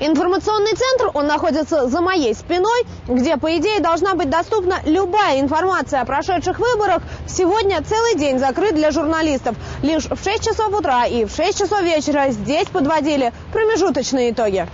Информационный центр, он находится за моей спиной, где, по идее, должна быть доступна любая информация о прошедших выборах. Сегодня целый день закрыт для журналистов. Лишь в 6 часов утра и в 6 часов вечера здесь подводили промежуточные итоги.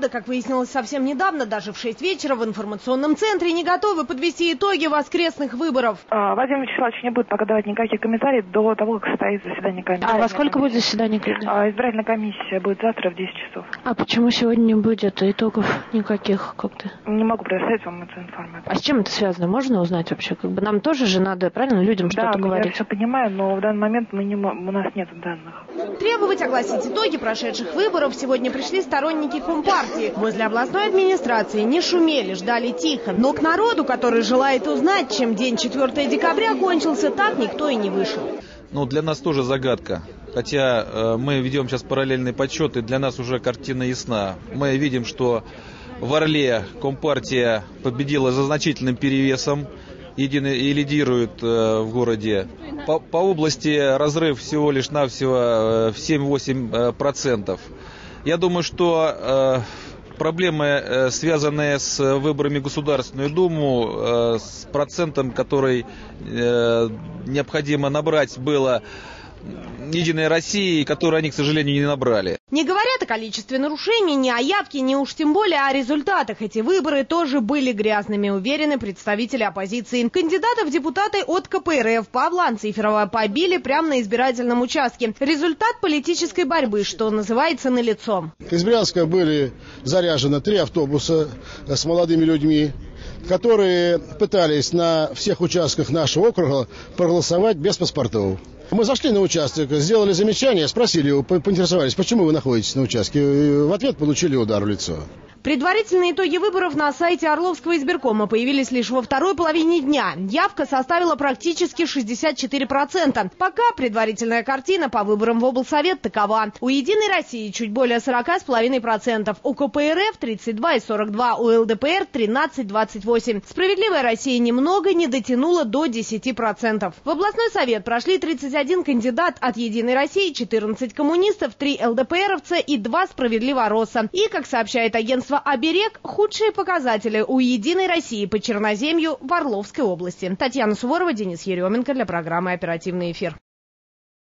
Правда, как выяснилось совсем недавно, даже в 6 вечера в информационном центре не готовы подвести итоги воскресных выборов. А, Владимир Вячеславович не будет пока давать никаких комментариев до того, как состоится заседание комиссии. А во сколько будет заседание комиссии? А, избирательная комиссия будет завтра в 10 часов. А почему сегодня не будет итогов никаких как-то? Не могу предоставить вам эту информацию. А с чем это связано? Можно узнать вообще? Как бы нам тоже же надо, правильно, людям да, что-то я говорить? все понимаю, но в данный момент мы не, у нас нет данных. Требовать огласить итоги прошедших выборов сегодня пришли сторонники Компартии. Возле областной администрации не шумели, ждали тихо. Но к народу, который желает узнать, чем день 4 декабря кончился, так никто и не вышел. Ну, для нас тоже загадка. Хотя э, мы ведем сейчас параллельный подсчет, и для нас уже картина ясна. Мы видим, что в Орле Компартия победила за значительным перевесом единый, и лидирует э, в городе. По, по области разрыв всего лишь навсего э, в 7-8%. процентов. Я думаю, что э, проблемы, э, связанные с выборами в Государственную Думу, э, с процентом, который э, необходимо набрать было Единой России, который они, к сожалению, не набрали. Не говорят о количестве нарушений, ни о явке, ни уж тем более о результатах. Эти выборы тоже были грязными, уверены представители оппозиции. Кандидатов в депутаты от КПРФ Павла Анциферова побили прямо на избирательном участке. Результат политической борьбы, что называется, налицо. Из Брянска были заряжены три автобуса с молодыми людьми, которые пытались на всех участках нашего округа проголосовать без паспортов. Мы зашли на участок, сделали замечание, спросили его, по- поинтересовались, почему вы находитесь на участке. И в ответ получили удар в лицо. Предварительные итоги выборов на сайте Орловского избиркома появились лишь во второй половине дня. Явка составила практически 64%. Пока предварительная картина по выборам в облсовет такова. У «Единой России» чуть более 40,5%, у КПРФ 32,42%, у ЛДПР 13,28%. «Справедливая Россия» немного не дотянула до 10%. В областной совет прошли 31 кандидат от «Единой России», 14 коммунистов, 3 ЛДПРовца и 2 справедливороса. И, как сообщает агентство «Оберег», худшие показатели у «Единой России» по Черноземью в Орловской области. Татьяна Суворова, Денис Еременко для программы «Оперативный эфир».